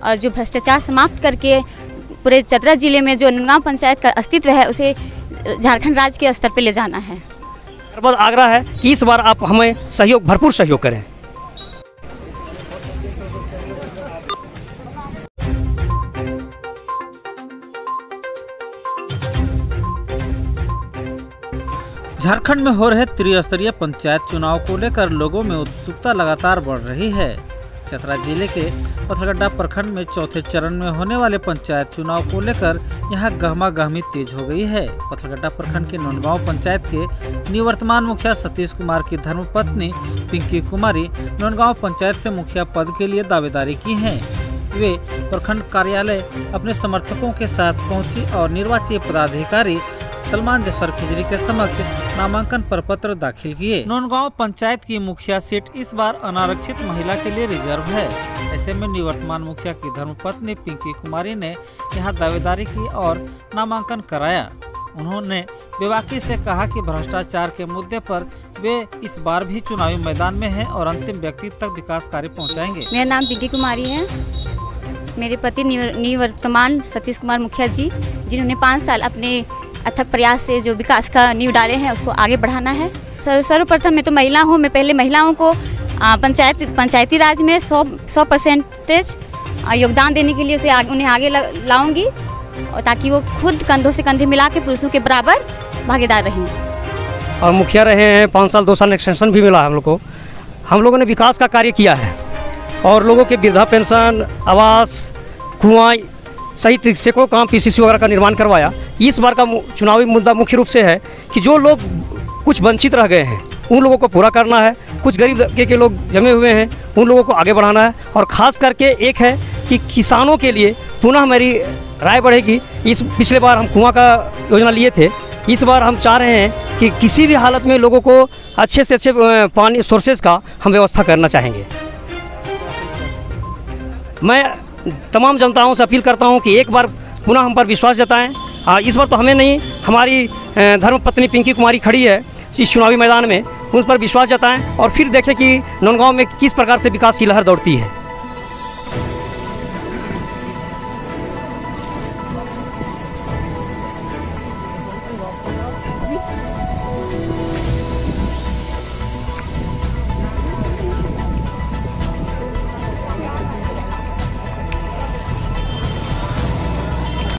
और जो भ्रष्टाचार समाप्त करके पूरे चतरा ज़िले में जो नंदगांव पंचायत का अस्तित्व है उसे झारखंड राज्य के स्तर पर ले जाना है। आग्रह है कि इस बार आप हमें सहयोग भरपूर सहयोग करें। झारखंड में हो रहे त्रिस्तरीय पंचायत चुनाव को लेकर लोगों में उत्सुकता लगातार बढ़ रही है। चतरा ज़िले के पथरगड्डा प्रखंड में चौथे चरण में होने वाले पंचायत चुनाव को लेकर यहाँ गहमा गहमी तेज हो गई है। पथरगड्डा प्रखंड के नौनगांव पंचायत के निवर्तमान मुखिया सतीश कुमार की धर्मपत्नी पिंकी कुमारी नौनगांव पंचायत से मुखिया पद के लिए दावेदारी की है। वे प्रखंड कार्यालय अपने समर्थकों के साथ पहुँची और निर्वाचित पदाधिकारी सलमान ज़फ़र खिजरी के समक्ष नामांकन पर पत्र दाखिल किए। नौनगांव पंचायत की मुखिया सीट इस बार अनारक्षित महिला के लिए रिज़र्व है। ऐसे में निवर्तमान मुखिया की धर्मपत्नी पिंकी कुमारी ने यहाँ दावेदारी की और नामांकन कराया। उन्होंने बेवाकी से कहा कि भ्रष्टाचार के मुद्दे पर वे इस बार भी चुनावी मैदान में हैं और अंतिम व्यक्ति तक विकास कार्य पहुंचाएँगे। मेरा नाम पिंकी कुमारी है। मेरे पति निवर्तमान सतीश कुमार मुखिया जी जिन्होंने पाँच साल अपने अथक प्रयास से जो विकास का नींव डाले हैं उसको आगे बढ़ाना है। सर्व सर्वप्रथम मैं तो महिला हूँ मैं पहले महिलाओं को पंचायत पंचायती राज में सौ सौ परसेंटेज योगदान देने के लिए उसे आगे, उन्हें आगे लाऊँगी और ताकि वो खुद कंधों से कंधे मिला के पुरुषों के बराबर भागीदार रहें। और मुखिया रहे हैं पाँच साल दो साल एक्सटेंशन भी मिला हम लोग को हम लोगों ने विकास का कार्य किया है और लोगों के वृद्धा पेंशन आवास कुआँ सही तरीके से को काम पीसीसी वगैरह का निर्माण करवाया, इस बार का चुनावी मुद्दा मुख्य रूप से है कि जो लोग कुछ वंचित रह गए हैं, उन लोगों को पूरा करना है, कुछ गरीब तबके के लोग जमे हुए हैं, उन लोगों को आगे बढ़ाना है और ख़ास करके एक है कि किसानों के लिए पुनः मेरी राय बढ़ेगी। इस, पिछले बार हम कुआँ का योजना लिए थे, इस बार हम चाह रहे हैं कि किसी भी हालत में लोगों को अच्छे से अच्छे पानी सोर्सेज का हम व्यवस्था करना चाहेंगे। मैं तमाम जनताओं से अपील करता हूँ कि एक बार पुनः हम पर विश्वास जताएँ। और इस बार तो हमें नहीं, हमारी धर्म धर्मपत्नी पिंकी कुमारी खड़ी है इस चुनावी मैदान में उस पर विश्वास जताएँ और फिर देखें कि नौनगांव में किस प्रकार से विकास की लहर दौड़ती है।